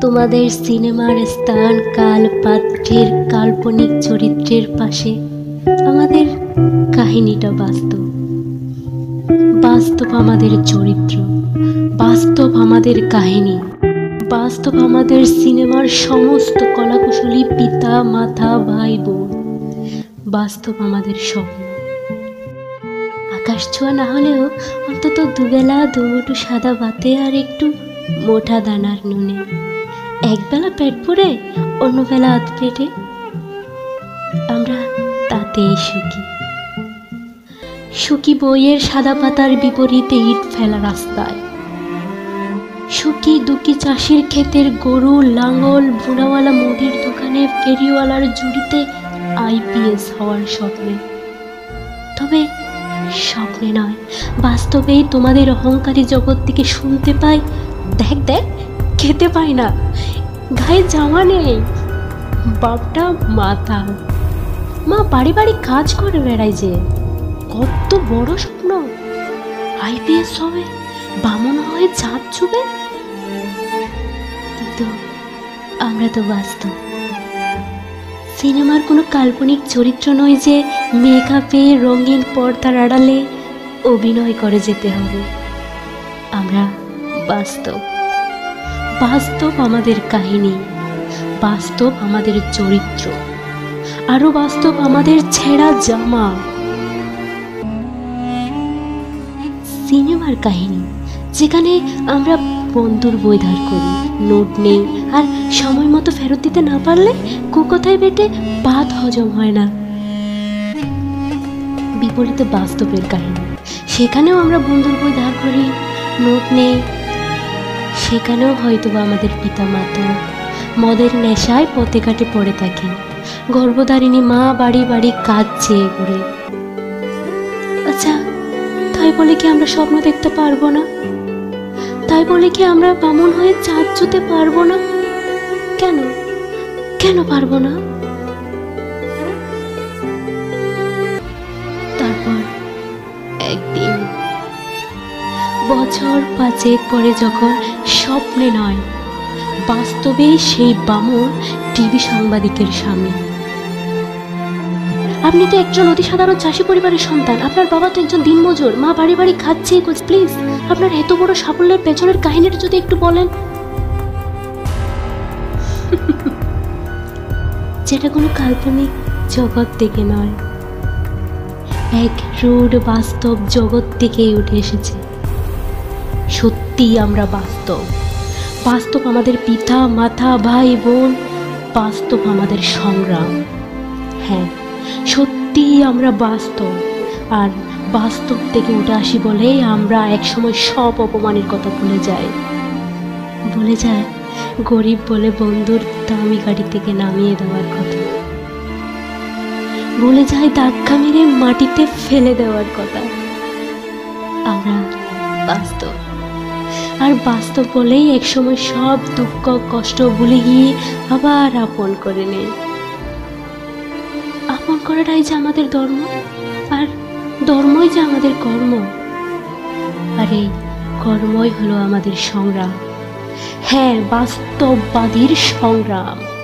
তোমাদের সিনেমার স্থান কাল পাত্রের কাল্পনিক চরিত্রের পাশে। আমাদের কাহিনীটা বাস্তব। বাস্তব আমাদের চরিত্র। বাস্তব আমাদের কাহিনী। বাস্তব আমাদের সিনেমার সমস্ত কলাকুশলী পিতা, মাতা, ভাই, বোন। বাস্তব আমাদের স্বপ্ন। আকাশ ছোঁয়া না হলেও অন্তত দুবেলা, দুমুঠো সাদা ভাতে আর একটু মোটা দানার নুনে। একবেলা পেট ভরে অন্য বেলা আধ পেটে। আমরা তাতেই সুখী। সুখী বইয়ের সাদা পাতার বিপরীতে ইট ফেলা রাস্তায়। সুখী দুঃখী চাষির ক্ষেতের গরু, লাঙল বুড়াওয়ালা মুদির দোকানে ফেরিওয়ালার জুড়িতে আইপিএস হওয়ার স্বপ্নে। তবে স্বপ্নে নয়, বাস্তবেই তোমাদের অহংকারী জগৎ থেকে শুনতে পাই। দেখ দেখ খেতে পাই না। গায়ে জামা নেই। বাপটা মাথা মা বাড়ি বাড়ি কাজ করে বেড়ায় যে। কত বড় স্বপ্ন। আইপিএস হবে, বামন হয়ে চাঁদ ছুবে কিন্তু আমরা তো বাস্তব সিনেমার কোনো কাল্পনিক চরিত্র নয় যে মেকআপে রঙিন পর্দার আড়ালে অভিনয় করে যেতে হবে। আমরা বাস্তব বাস্তব আমাদের কাহিনী, বাস্তব আমাদের চরিত্র, আরও বাস্তব আমাদের ছেঁড়া জামা। সিনেমার কাহিনী, যেখানে আমরা বন্ধুর বই ধার করি, নোট নেই, আর সময় মতো ফেরত দিতে না পারলে কুকথায় বেটে ভাত হজম হয় না। বিপরীতে বাস্তবের কাহিনী, সেখানেও আমরা বন্ধুর বই ধার করি, নোট নেই সেখানেও হয়তো বা আমাদের পিতা মাতা মদের নেশায় পথে ঘাটে পড়ে থাকে গর্ভধারিণী মা বাড়ি বাড়ি কাজ চেয়ে করে আচ্ছা তাই বলে কি আমরা স্বপ্ন দেখতে পারব না? তাই বলে কি আমরা বামন হয়ে চাঁদ জুতে পারব না? কেন? কেন পারব না? তারপর একদিন বছর পাঁচেক পরে যখন স্বপ্নে নয় বাস্তবেই সেই বামন টিভি সাংবাদিকের সামনে। আপনি তো একজন অতি সাধারণ চাষি পরিবারের সন্তান। আপনার বাবা তো একজন দিনমজুর। মা বাড়ি বাড়ি খাচ্ছে প্লিজ, আপনার এত বড় সাফল্যের পেছনের কাহিনীটা যদি একটু বলেন। যেটা কোনো কাল্পনিক জগৎ থেকে নয়, এক রুড বাস্তব জগৎ থেকেই উঠে এসেছে। সত্যিই আমরা বাস্তব। বাস্তব আমাদের পিতা, মাতা, ভাই, বোন, বাস্তব আমাদের সংগ্রাম। হ্যাঁ সত্যিই আমরা বাস্তব। আর বাস্তব থেকে উঠে আসি বলেই আমরা একসময় সব অপমানের কথা ভুলে যাই। বলে যায় গরিব বলে বন্ধুর দামি গাড়ি থেকে নামিয়ে দেওয়ার কথা। বলে যায় ধাক্কা মেরে মাটিতে ফেলে দেওয়ার কথা। আমরা বাস্তব। আর বাস্তব বলেই একসময় সব দুঃখ, কষ্ট ভুলে গিয়ে আবার আপন করে নেয় আপন করাটাই যে আমাদের ধর্ম, আর ধর্মই যে আমাদের কর্ম। আর এই কর্মই হলো আমাদের সংগ্রাম। হ্যাঁ বাস্তববাদীর সংগ্রাম।